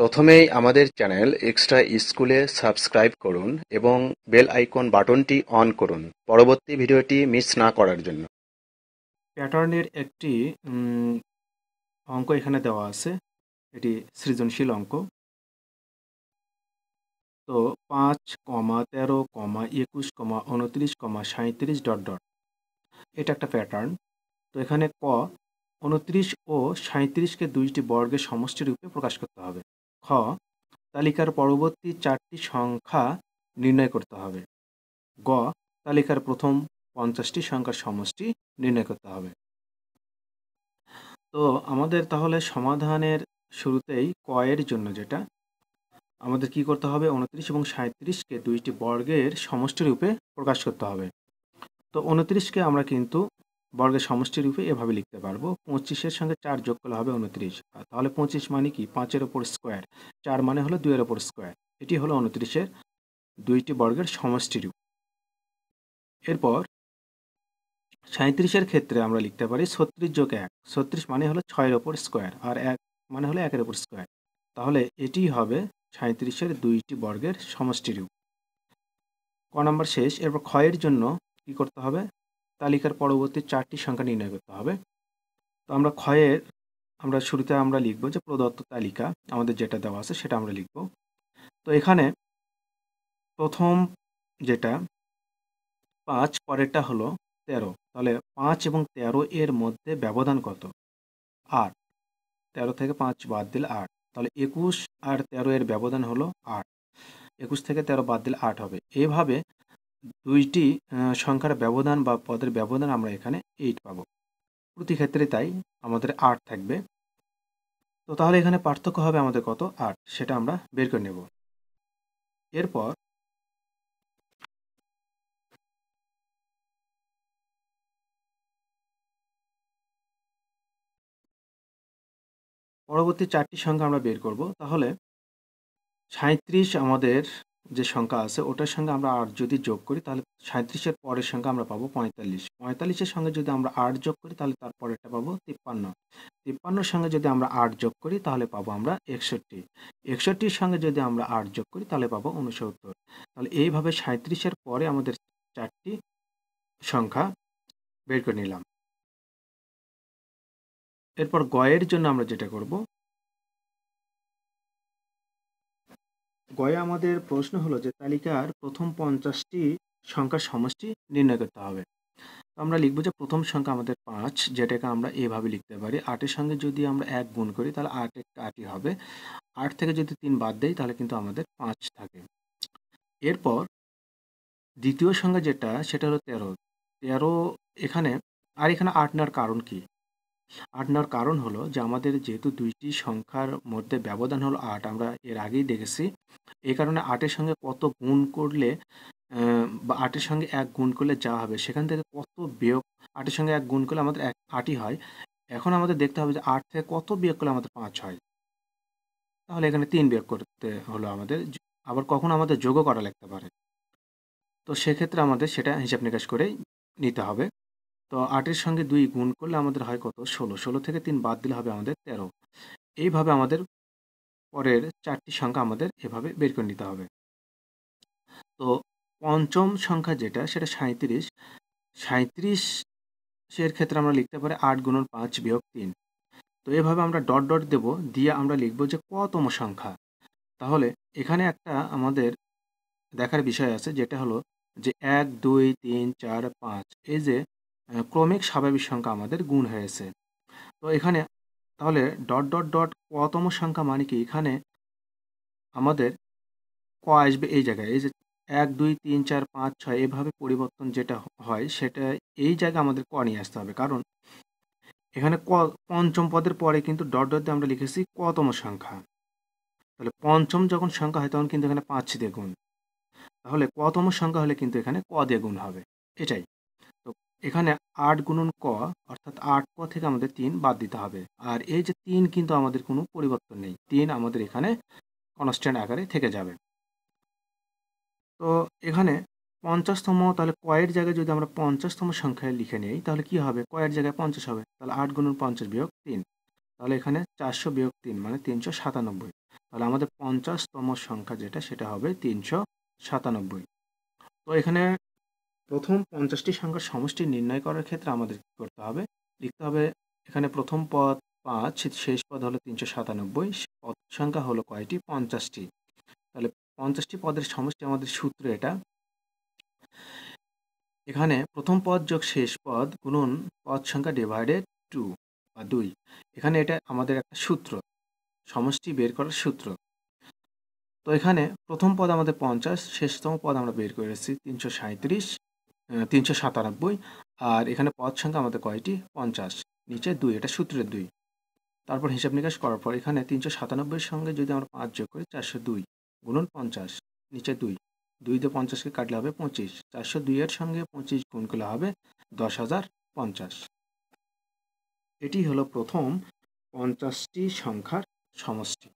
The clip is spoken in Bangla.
প্রথমেই আমাদের চ্যানেল এক্সট্রা স্কুলে সাবস্ক্রাইব করুন এবং বেল আইকন বাটনটি অন করুন পরবর্তী ভিডিওটি মিস না করার জন্য। প্যাটার্নের একটি অঙ্ক এখানে দেওয়া আছে। এটি সৃজনশীল অঙ্ক। তো পাঁচ কমা তেরো কমা একুশ কমা উনত্রিশ কমা সাঁত্রিশ ডট ডট। এটা একটা প্যাটার্ন। তো এখানে ক, উনত্রিশ ও সাঁত্রিশকে দুইটি বর্গের সমষ্টি রূপে প্রকাশ করতে হবে। তালিকার পরবর্তী চারটি সংখ্যা নির্ণয় করতে হবে। গ, তালিকার প্রথম পঞ্চাশটি সংখ্যার সমষ্টি নির্ণয় করতে হবে। তো আমাদের তাহলে সমাধানের শুরুতেই ক এর জন্য যেটা, আমাদের কি করতে হবে? উনত্রিশ এবং সাঁত্রিশকে দুইটি বর্গের সমষ্টি রূপে প্রকাশ করতে হবে। তো উনত্রিশকে আমরা কিন্তু বর্গের সমষ্টি রূপে এভাবে লিখতে পারব। পঁচিশের সঙ্গে চার যোগ করলে হবে উনত্রিশ। তাহলে পঁচিশ মানে কি? পাঁচের ওপর স্কোয়ার চার মানে হলো দুইয়ের ওপর স্কোয়ার এটি হলো উনত্রিশের দুইটি বর্গের সমষ্টি রূপ এরপর সাঁত্রিশের ক্ষেত্রে আমরা লিখতে পারি ছত্রিশ যোগ এক। ছত্রিশ মানে হলো ছয়ের ওপর স্কোয়ার আর এক মানে হলো একের ওপর স্কোয়ার তাহলে এটি হবে সাঁত্রিশের দুইটি বর্গের সমষ্টি রূপ ক নম্বর শেষ। এরপর ক্ষয়ের জন্য কি করতে হবে? তালিকার পরবর্তী চারটি সংখ্যা নির্ণয় করতে হবে। তো আমরা ক্ষয়ের, আমরা শুরুতে আমরা লিখব যে প্রদত্ত তালিকা, আমাদের যেটা দেওয়া আছে সেটা আমরা লিখব। তো এখানে প্রথম যেটা, পাঁচ, পরেরটা হলো তেরো। তাহলে পাঁচ এবং তেরো এর মধ্যে ব্যবধান কত? আট। তেরো থেকে পাঁচ বাদ দিলে আট। তাহলে একুশ আর তেরো এর ব্যবধান হলো আট। একুশ থেকে তেরো বাদ দিলে আট হবে। এইভাবে দুইটি সংখ্যার ব্যবধান বা পদের ব্যবধান আমরা এখানে এইট পাবো। প্রতি ক্ষেত্রে তাই আমাদের আট থাকবে। তো তাহলে এখানে পার্থক্য হবে আমাদের কত আট সেটা আমরা বের করে নেব। এরপর পরবর্তী চারটি সংখ্যা আমরা বের করব। তাহলে সাঁত্রিশ আমাদের যে সংখ্যা আছে, ওটার সঙ্গে আমরা আট যদি যোগ করি, তাহলে সাঁত্রিশের পরের সংখ্যা আমরা পাবো পঁয়তাল্লিশ। পঁয়তাল্লিশের সঙ্গে যদি আমরা আট যোগ করি, তাহলে তার পরেরটা পাবো তিপ্পান্ন। তিপ্পান্নর সঙ্গে যদি আমরা আট যোগ করি, তাহলে পাবো আমরা একষট্টি। একষট্টির সঙ্গে যদি আমরা আট যোগ করি, তাহলে পাবো উনসত্তর। তাহলে এইভাবে সাঁত্রিশের পরে আমাদের চারটি সংখ্যা বের করে নিলাম। এরপর গয়ের জন্য আমরা যেটা করব গয়ে আমাদের প্রশ্ন হলো যে তালিকার প্রথম পঞ্চাশটি সংখ্যার সমষ্টি নির্ণয় করতে হবে। আমরা লিখব যে প্রথম সংখ্যা আমাদের পাঁচ, যেটাকে আমরা এভাবে লিখতে পারি। আটের সঙ্গে যদি আমরা এক গুণ করি, তাহলে আট এক আটই হবে। আট থেকে যদি তিন বাদ দেই, তাহলে কিন্তু আমাদের পাঁচ থাকে। এরপর দ্বিতীয় সংখ্যা যেটা, সেটা হলো তেরো। তেরো এখানে, আর এখানে আট নেওয়ার কারণ কি? আট নেওয়ার কারণ হলো যে আমাদের যেহেতু দুইটি সংখ্যার মধ্যে ব্যবধান হলো আট, আমরা এর আগেই দেখেছি। এই কারণে আটের সঙ্গে কত গুণ করলে বা আটের সঙ্গে এক গুণ করলে যা হবে, সেখান থেকে কত বিয়োগ, আটের সঙ্গে এক গুণ করলে আমাদের এক আটই হয়। এখন আমাদের দেখতে হবে যে আট থেকে কত বিয়োগ করলে আমাদের পাঁচ হয়। তাহলে এখানে তিন বিয়োগ করতে হলো আমাদের আবার কখন আমাদের যোগও করা লাগতে পারে। তো সেক্ষেত্রে আমাদের সেটা হিসাব নিকাশ করেই নিতে হবে। তো আটের সঙ্গে দুই গুণ করলে আমাদের হয় কত? ষোলো। ষোলো থেকে তিন বাদ দিলে হবে আমাদের তেরো। এইভাবে আমাদের পরের চারটি সংখ্যা আমাদের এভাবে বের করে নিতে হবে। তো পঞ্চম সংখ্যা যেটা, সেটা সাঁত্রিশ সাঁত্রিশ এর ক্ষেত্রে আমরা লিখতে পারি আট গুণন পাঁচ বিয়োগ তিন। তো এভাবে আমরা ডট ডট দেব, দিয়ে আমরা লিখব যে কতম সংখ্যা। তাহলে এখানে একটা আমাদের দেখার বিষয় আছে, যেটা হলো যে এক, দুই, তিন, চার, পাঁচ। এই যে ক্রমিক স্বাভাবিক সংখ্যা আমাদের গুণ হয়েছে। তো এখানে তাহলে ডট ডট ডট কতম সংখ্যা মানে কি? এখানে আমাদের ক আসবে এই জায়গায়। এই যে এক, দুই, তিন, চার, পাঁচ, ছয় এভাবে পরিবর্তন যেটা হয় সেটা এই জায়গায় আমাদের ক নিয়ে আসতে হবে। কারণ এখানে ক, পঞ্চম পদের পরে কিন্তু ডট ডট দিয়ে আমরা লিখেছি কতম সংখ্যা। তাহলে পঞ্চম যখন সংখ্যা হয় তখন কিন্তু এখানে পাঁচ দিয়ে গুণ। তাহলে কতম সংখ্যা হলে কিন্তু এখানে ক দিয়ে গুণ হবে। এটাই। এখানে আট গুণন ক, অর্থাৎ আট ক থেকে আমাদের তিন বাদ দিতে হবে। আর এই যে তিন কিন্তু আমাদের কোনো পরিবর্তন নেই। তিন আমাদের এখানে কনস্ট্যান্ট আকারে থেকে যাবে। তো এখানে পঞ্চাশতম, তাহলে কয়ের জায়গায় যদি আমরা পঞ্চাশতম সংখ্যায় লিখে নিই, তাহলে কি হবে? কয়ের জায়গায় পঞ্চাশ হবে। তাহলে আট গুণন পঞ্চাশ বিয়োগ তিন। তাহলে এখানে চারশো বিয়োগ তিন মানে তিনশো সাতানব্বই। তাহলে আমাদের পঞ্চাশতম সংখ্যা যেটা, সেটা হবে তিনশো সাতানব্বই। তো এখানে প্রথম পঞ্চাশটি সংখ্যার সমষ্টি নির্ণয় করার ক্ষেত্রে আমাদের কী করতে হবে? লিখতে হবে, এখানে প্রথম পদ পাঁচ, শেষ পদ হলো তিনশো সাতানব্বই পদ সংখ্যা হলো কয়টি? পঞ্চাশটি। তাহলে পঞ্চাশটি পদের সমষ্টি আমাদের সূত্র এটা। এখানে প্রথম পদ যোগ শেষ পদ গুণন পদ সংখ্যা ডিভাইডেড টু বা দুই। এখানে এটা আমাদের একটা সূত্র, সমষ্টি বের করার সূত্র। তো এখানে প্রথম পদ আমাদের পঞ্চাশ, শেষতম পদ আমরা বের করেছি তিনশো সাঁত্রিশ তিনশো সাতানব্বই, আর এখানে পদ সংখ্যা আমাদের কয়টি? পঞ্চাশ। নিচে দুই, এটা সূত্রের দুই। তারপর হিসাব নিকাশ করার পর এখানে তিনশো সাতানব্বইয়ের সঙ্গে যদি আমরা পাঁচ যোগ করি, চারশো দুই গুণন পঞ্চাশ, নিচে দুই। দুই দিয়ে পঞ্চাশকে কাটলে হবে পঁচিশ। চারশো দুইয়ের সঙ্গে পঁচিশ গুণ করলে হবে দশ হাজার পঞ্চাশ। এটি হলো প্রথম পঞ্চাশটি সংখ্যার সমষ্টি।